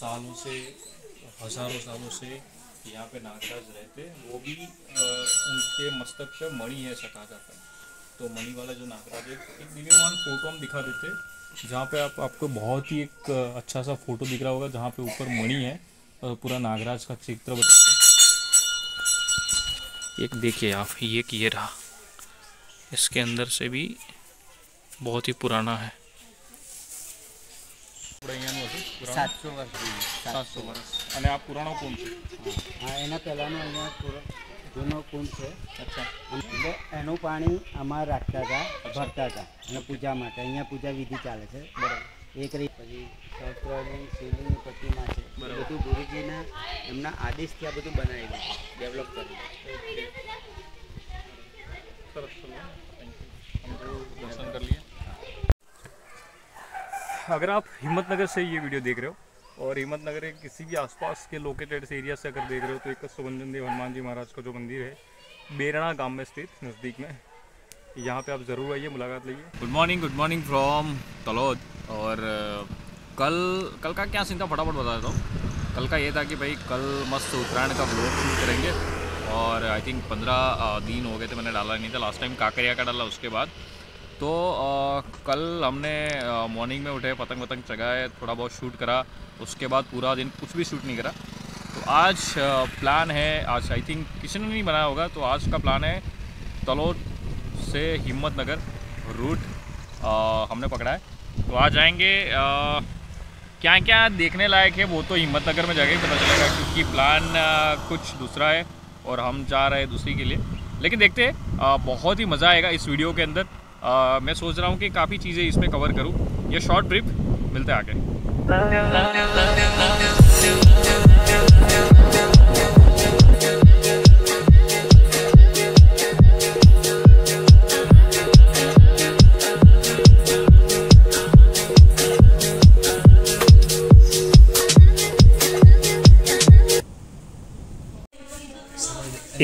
सालों से हज़ारों सालों से यहाँ पे नागराज रहते वो भी अ, उनके मस्तक पे मणि है ऐसा कहा जाता है। तो मणि वाला जो नागराज है एक दिव्यमान फ़ोटो हम दिखा देते जहाँ पे आप आपको बहुत ही एक अच्छा सा फ़ोटो दिख रहा होगा जहाँ पे ऊपर मणि है और पूरा नागराज का चित्र एक देखिए आप ये कि ये रहा। इसके अंदर से भी बहुत ही पुराना है। સાતસો વર્ષ સાતસો વર્ષ. અને આ પુરાણો કુંડ છે? હા એના પહેલાંનો અહીંયા જૂનો કુંડ છે. અચ્છા. એટલે એનું પાણી અમારે રાખતા હતા ભરતા હતા અને પૂજા માટે. અહીંયા પૂજા વિધિ ચાલે છે. બરાબર. એક રહી પછી સહસ્ત્રલિંગ શિવલિંગની પ્રતિમા છે. બધું ગુરુજીના એમના આદેશથી આ બધું બનાવેલું છે. ડેવલપ કરેલું સરસ દર્શન કરી લઈએ अगर आप हिम्मतनगर से ये वीडियो देख रहे हो, और हिम्मतनगर के किसी भी आसपास के लोकेटेड एरिया से अगर देख रहे हो तो एक सुबंजन देव हनुमान जी महाराज का जो मंदिर है बेरणा गाँव में स्थित नज़दीक में यहाँ पे आप ज़रूर आइए, मुलाकात लीजिए। Good morning good morning from Talod और कल कल का क्या सीन था? फटाफट बता देता हूँ। कल का ये था कि भाई, कल मस्त उत्तरायण का ब्लॉग शूट करेंगे। और आई थिंक पंद्रह दिन हो गए थे, मैंने डाला नहीं था। लास्ट टाइम काकरिया का डाला, उसके बाद तो अ, कल हमने मॉर्निंग में उठे पतंग वतंग चगाए थोड़ा बहुत शूट करा उसके बाद पूरा दिन कुछ भी शूट नहीं करा। तो आज प्लान है आज आई थिंक किसी ने नहीं बनाया होगा तो आज का प्लान है तलोद से हिम्मत नगर रूट अ, हमने पकड़ा है। तो आज जाएँगे अ, क्या क्या देखने लायक है वो तो हिम्मत नगर में जाके पता चलेगा क्योंकि प्लान अ, कुछ दूसरा है और हम जा रहे हैं दूसरी के लिए। लेकिन देखते हैं बहुत ही मज़ा आएगा इस वीडियो के अंदर। अ, मैं सोच रहा हूँ कि काफ़ी चीज़ें इसमें कवर करूँ। ये शॉर्ट ट्रिप मिलते हैं आगे।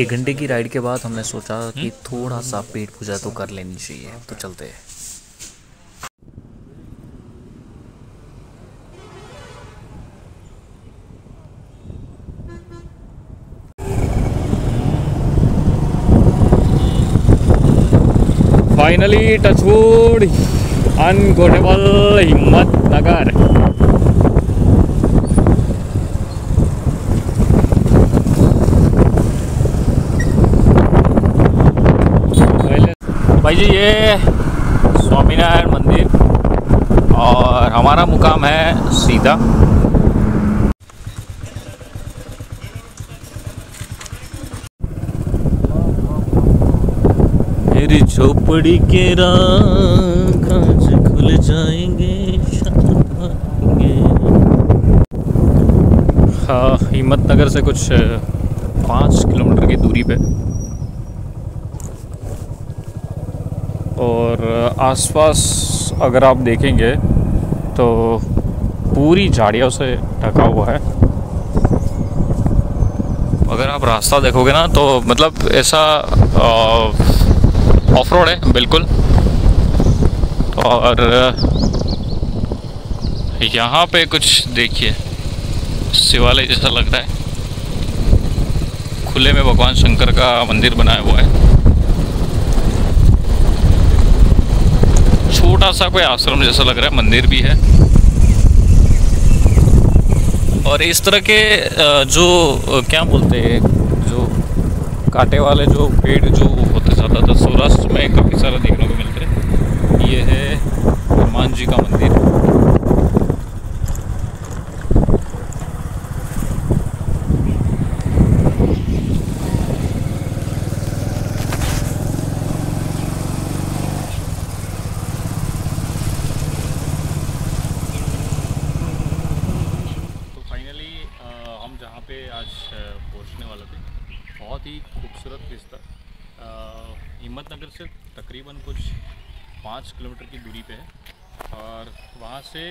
एक घंटे की राइड के बाद हमने सोचा कि थोड़ा सा पेट पूजा तो कर लेनी चाहिए तो चलते हैं। फाइनली टचवुड अनगोटेबल हिम्मत नगर भाई जी ये स्वामीनारायण मंदिर और हमारा मुकाम है सीधा। मेरी झोपड़ी के राज खुल जाएँगे हाँ हिम्मत नगर से कुछ पाँच किलोमीटर की दूरी पे। और आसपास अगर आप देखेंगे तो पूरी झाड़ियों से ढका हुआ है। अगर आप रास्ता देखोगे ना तो मतलब ऐसा ऑफ़ रोड है, बिल्कुल। और यहाँ पे कुछ देखिए, शिवालय जैसा लग रहा है। खुले में भगवान शंकर का मंदिर बनाया हुआ है। छोटा सा कोई आश्रम जैसा लग रहा है, मंदिर भी है। और इस तरह के जो क्या बोलते हैं, जो कांटे वाले जो पेड़ जो होते ज़्यादातर सौराष्ट्र में काफ़ी सारा देखने को मिलते हैं। ये है हनुमान जी का मंदिर तो फाइनली हम जहाँ पे आज अ, पहुँचने वाले थे बहुत ही खूबसूरत रिश्ता हिम्मत नगर से तकरीबन कुछ पाँच किलोमीटर की दूरी पे है। और वहाँ से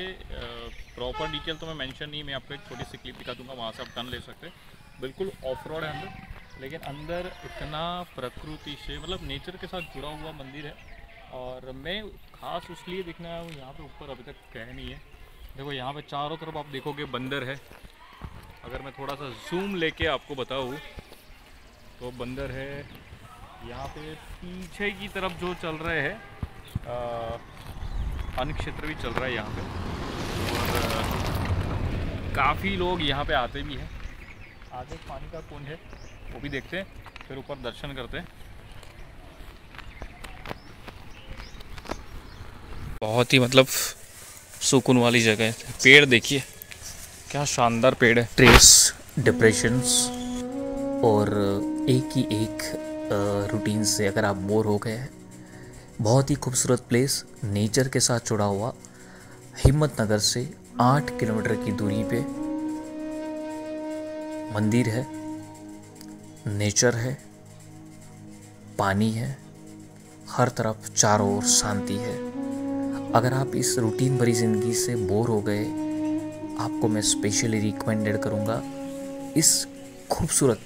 प्रॉपर डिटेल तो मैं मेंशन नहीं मैं आपको एक छोटी सी क्लिप दिखा दूँगा, वहाँ से आप टर्न ले सकते हैं। बिल्कुल ऑफ़ रोड है अंदर, लेकिन अंदर इतना प्रकृति से मतलब नेचर के साथ जुड़ा हुआ मंदिर है। और मैं खास इसलिए देखने आया हूँ, यहाँ पर ऊपर अभी तक गए नहीं है। देखो, यहाँ पर चारों तरफ़ आप देखोगे बंदर है। अगर मैं थोड़ा सा जूम लेके आपको बताऊँ तो बंदर है। यहाँ पे पीछे की तरफ़ जो चल रहे हैं अ, अन्न क्षेत्र भी चल रहा है यहाँ पे। और काफ़ी लोग यहाँ पे आते भी हैं। आगे पानी का कुंड है वो भी देखते हैं फिर ऊपर दर्शन करते हैं। बहुत ही मतलब सुकून वाली जगह है। पेड़ देखिए क्या शानदार पेड़ है। ट्रेस डिप्रेशंस और एक ही एक रूटीन से अगर आप बोर हो गए हैं बहुत ही खूबसूरत प्लेस नेचर के साथ जुड़ा हुआ हिम्मत नगर से आठ किलोमीटर की दूरी पे मंदिर है नेचर है, पानी है, हर तरफ़ चारों ओर शांति है। अगर आप इस रूटीन भरी ज़िंदगी से बोर हो गए, आपको मैं स्पेशली रिकमेंडेड करूँगा, इस खूबसूरत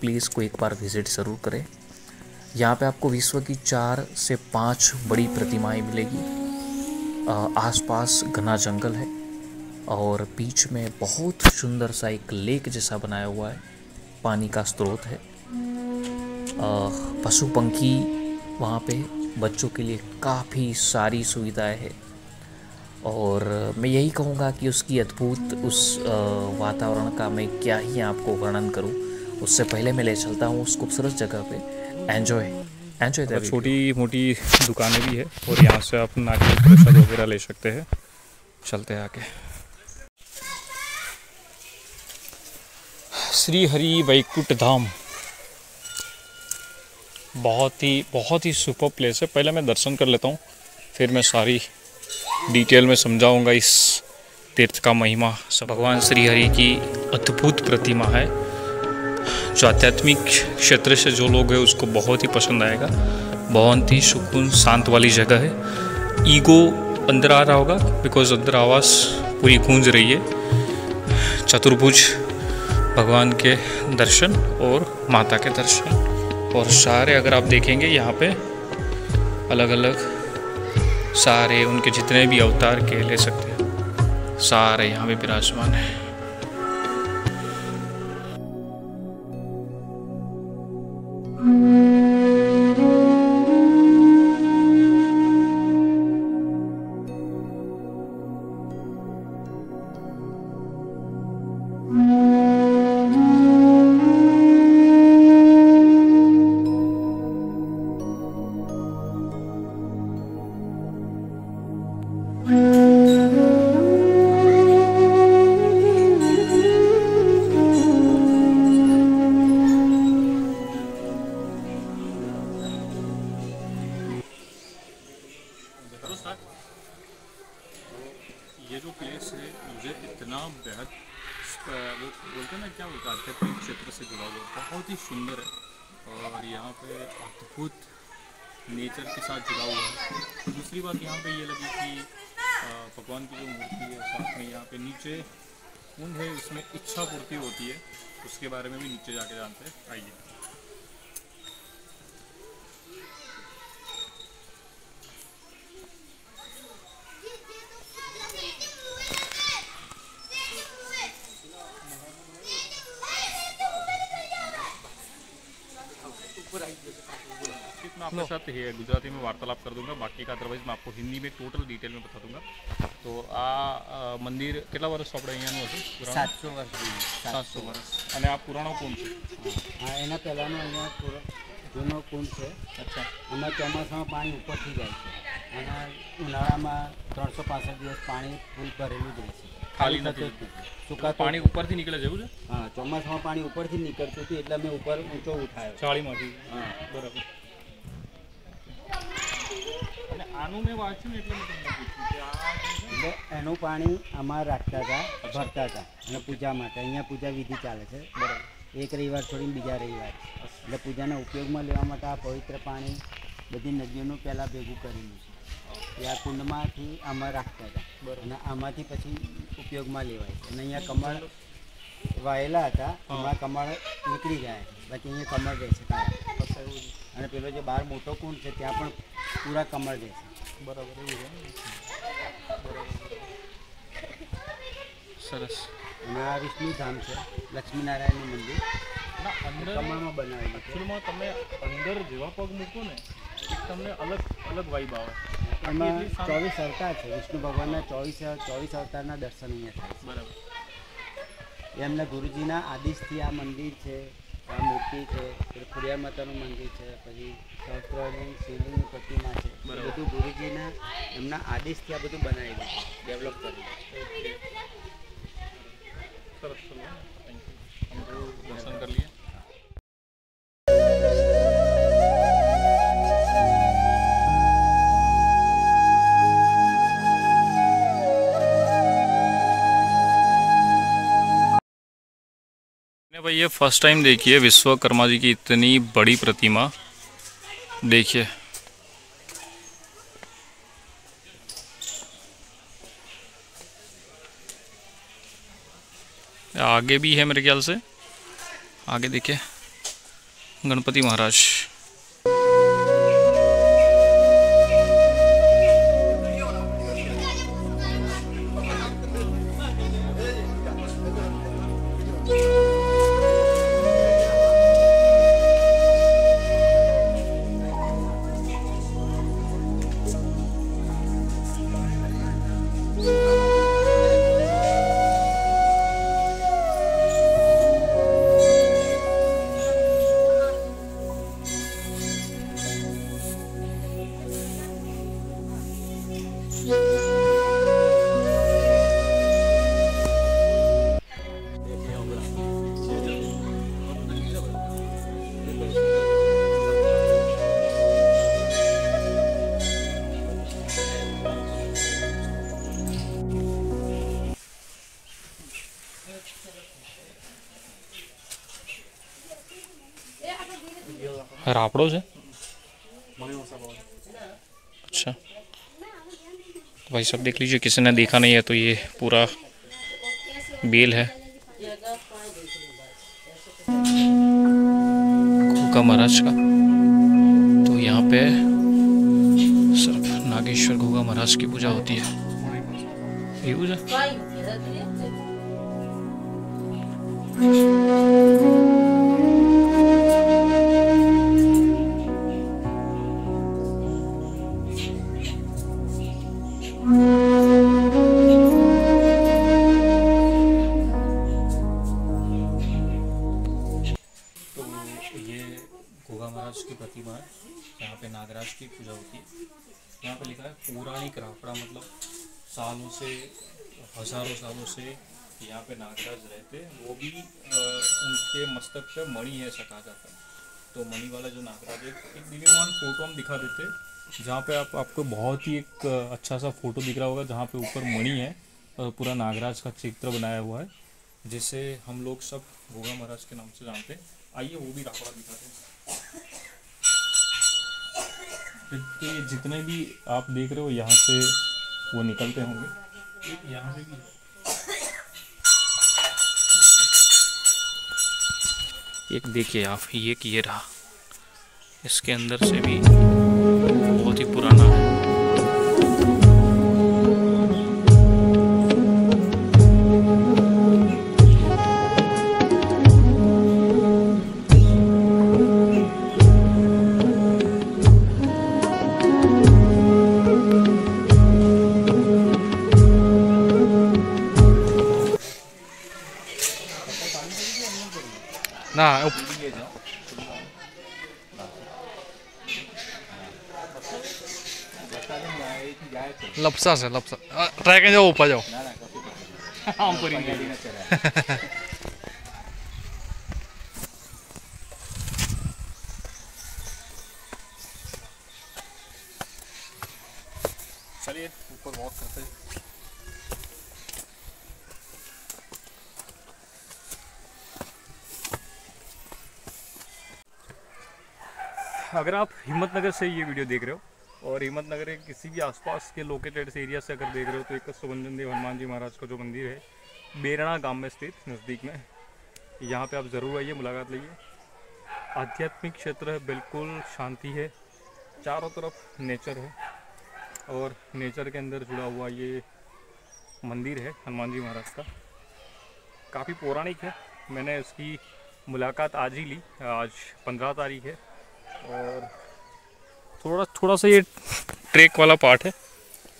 प्लेस को एक बार विज़िट ज़रूर करें। यहाँ पे आपको विश्व की चार से पाँच बड़ी प्रतिमाएँ मिलेगी। आसपास घना जंगल है और बीच में बहुत सुंदर सा एक लेक जैसा बनाया हुआ है। पानी का स्रोत है। पशु पंखी वहाँ पे बच्चों के लिए काफ़ी सारी सुविधाएँ है। और मैं यही कहूँगा कि उसकी अद्भुत उस वातावरण का मैं क्या ही आपको वर्णन करूँ, उससे पहले मैं ले चलता हूँ उस खूबसूरत जगह पे। एन्जॉय एन्जॉय द छोटी मोटी दुकानें भी है और यहाँ से आप नारियल प्रसाद वगैरह ले सकते हैं। चलते हैं आगे। श्री हरि वैकुंठ धाम। बहुत ही बहुत ही सुपर प्लेस है। पहले मैं दर्शन कर लेता हूँ फिर मैं सारी डिटेल में समझाऊँगा इस तीर्थ का महिमा। सब भगवान श्री हरि की अद्भुत प्रतिमा है। जो आध्यात्मिक क्षेत्र से जो लोग हैं, उसको बहुत ही पसंद आएगा। बहुत ही सुकून, शांत वाली जगह है। ईगो अंदर आ रहा होगा बिकॉज़ अंदर आवाज़ पूरी गूंज रही है। चतुर्भुज, भगवान के दर्शन और माता के दर्शन। और सारे अगर आप देखेंगे, यहाँ पे अलग अलग सारे उनके जितने भी अवतार के ले सकते हैं। सारे यहाँ पे विराजमान हैं। पे नीचे कुंड है उसमें इच्छा पूर्ति होती है, उसके बारे में भी नीचे जाके जानते हैं। आइए। मैं आपके साथ ये गुजराती में वार्तालाप कर दूंगा बाकी का अदरवाइज मैं आपको हिंदी में टोटल डिटेल में बता दूंगा તો આ અ, મંદિર કેટલા વર્ષ આપણે અહીંયાનું હતું પુરાણું? સાતસો વર્ષ જૂનું. સાતસો વર્ષ અને આ પુરાણો કોણ છે હા એના પહેલાંનો અહીંયા પૂરો જૂનો કુંડ છે અચ્છા આમાં ચોમાસામાં પાણી ઉપરથી જાય છે અને ઉનાળામાં ત્રણસો પાસઠ દિવસ પાણી ફૂલ ભરેલું જ રહે છે ખાલી થતું જ નથી. નથી સુકાતું પાણી ઉપરથી નીકળે છે એવું છે હા ચોમાસામાં પાણી ઉપરથી નીકળતું હતું એટલે અમે ઉપર ઊંચો ઉઠાયો ચાળીમાંથી હા બરાબર અને આનું મેં વાંચ્યું એટલે એટલે એનું પાણી આમાં રાખતા હતા ભરતા હતા અને પૂજા માટે. અહીંયા પૂજા વિધિ ચાલે છે. બરાબર. એક રવિવાર છોડીને બીજા રવિવાર. એટલે પૂજાના ઉપયોગમાં લેવા માટે આ પવિત્ર પાણી બધી નદીઓનું પહેલાં ભેગું કરેલું છે. એ આ કુંડમાંથી આમાં રાખતા હતા. અને આમાંથી પછી ઉપયોગમાં લેવાય છે. અને અહીંયા કમળ વાયેલા હતા. એમાં કમળ નીકળી ગયા બાકી અહીંયા કમળ રહે છે. કાળા. છે અને પેલો જે બહાર મોટો કુંડ છે ત્યાં પણ પૂરા કમળ દે છે. બરાબર છે સરસ. અને આ વિષ્ણુધામ છે લક્ષ્મીનારાયણનું મંદિર. અંદર કમળમાં બનાવેલું છે. એકચ્યુઅલમાં તમે અંદર જેવા પગ મૂકો ને તમને અલગ અલગ વાઇબ આવે. એમાં ચોવીસ અવતાર છે. વિષ્ણુ ભગવાનના ચોવીસ ચોવીસ અવતારના દર્શન અહીંયા થાય બરાબર. એમના ગુરુજીના આદેશથી આ મંદિર છે. આ મૂર્તિ છે પછી ખોડિયાર માતાનું મંદિર છે પછી સહસ્ત્રલિંગ શિવલિંગની પ્રતિમા છે એ બરાબર. બધું ગુરુજીના એમના આદેશથી આ બધું બનાવેલું છે ડેવલપ કરેલું છે સરસ ચલો થેન્ક યુ ये फ़र्स्ट टाइम देखिए, विश्वकर्मा जी की इतनी बड़ी प्रतिमा। देखिए। आगे भी है मेरे ख्याल से। आगे देखिए। गणपति महाराज। रापड़ो से अच्छा तो भाई सब देख लीजिए किसी ने देखा नहीं है तो ये पूरा बेल है घोगा महाराज का तो यहाँ पे सिर्फ़ नागेश्वर घोगा महाराज की पूजा होती है ये पूजा गोगा महाराज की प्रतिमा है यहाँ पे नागराज की पूजा होती है। यहाँ पे लिखा है पौराणिक राफड़ा मतलब सालों से हज़ारों सालों से यहाँ पे नागराज रहते वो भी अ, उनके मस्तक पे मणि है ऐसा कहा जाता है। तो मणि वाला जो नागराज है एक दिव्यमान फ़ोटो हम दिखा देते जहाँ पे आप आपको बहुत ही एक अच्छा सा फ़ोटो दिख रहा होगा जहाँ पे ऊपर मणि है और पूरा नागराज का चित्र बनाया हुआ है जिसे हम लोग सब गोगा महाराज के नाम से जानते हैं। आइए वो भी रावड़ा दिखाते हैं। तो ये जितने भी आप देख रहे हो यहाँ से वो निकलते होंगे। यहाँ से भी। एक देखिए आप ये किए ये रहा। इसके अंदर से भी बहुत ही पुराना लपसा से लपसा ट्राई कर जाओ ऊपर जाओ अगर आप हिम्मत नगर से ये वीडियो देख रहे हो और हिम्मतनगर के किसी भी आसपास के लोकेटेड एरिया से अगर देख रहे हो तो एक सुबंजन देव हनुमान जी महाराज का जो मंदिर है बेरणा गाँव में स्थित नज़दीक में। यहाँ पे आप ज़रूर आइए, मुलाकात लीजिए। आध्यात्मिक क्षेत्र है, बिल्कुल शांति है। चारों तरफ़ नेचर है। और नेचर के अंदर जुड़ा हुआ ये मंदिर है हनुमान जी महाराज का। काफ़ी पौराणिक है। मैंने इसकी मुलाकात आज ही ली, आज पंद्रह तारीख है। और थोड़ा थोड़ा सा ये ट्रेक वाला पार्ट है,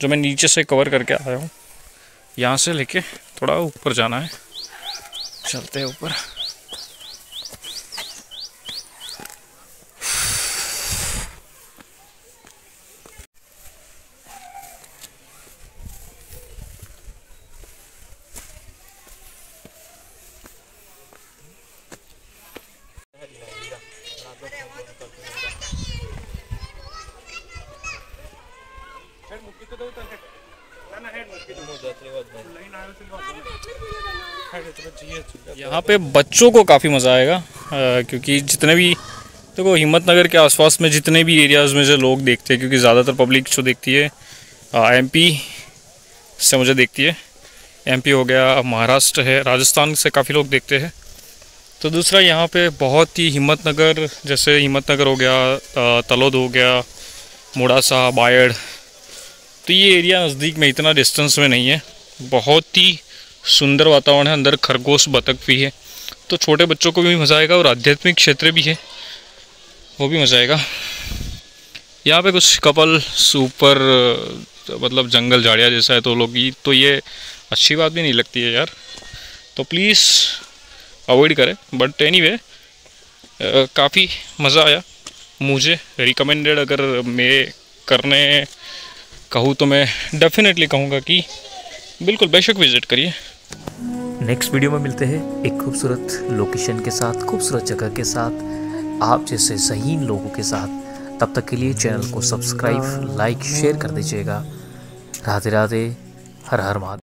जो मैं नीचे से कवर करके आया हूँ। यहाँ से लेके थोड़ा ऊपर जाना है। चलते हैं ऊपर। यहाँ पे बच्चों को काफ़ी मज़ा आएगा अ, क्योंकि जितने भी देखो तो हिम्मत नगर के आसपास में जितने भी एरियाज़ में जो लोग देखते हैं क्योंकि ज़्यादातर पब्लिक जो देखती है एमपी से मुझे देखती है। एमपी हो गया महाराष्ट्र है राजस्थान से काफ़ी लोग देखते हैं। तो दूसरा यहाँ पे बहुत ही हिम्मत नगर जैसे हिम्मत नगर हो गया तलोद हो गया मोड़ासा बायड़ तो ये एरिया नज़दीक में इतना डिस्टेंस में नहीं है। बहुत ही सुंदर वातावरण है, अंदर खरगोश बतख भी है। तो छोटे बच्चों को भी मज़ा आएगा और आध्यात्मिक क्षेत्र भी है, वो भी मज़ा आएगा। यहाँ पे कुछ कपल, सुपर मतलब जंगल, झाड़िया जैसा है तो लोग तो ये अच्छी बात भी नहीं लगती है यार। तो प्लीज़ अवॉइड करें बट एनी वे काफ़ी मज़ा आया। मुझे रिकमेंडेड अगर मैं करने कहूँ तो मैं डेफिनेटली कहूँगा कि बिल्कुल बेशक विज़िट करिए। नेक्स्ट वीडियो में मिलते हैं एक खूबसूरत लोकेशन के साथ, खूबसूरत जगह के साथ, आप जैसे जहीन लोगों के साथ। तब तक के लिए चैनल को सब्सक्राइब लाइक शेयर कर दीजिएगा। राधे राधे हर हर महादेव।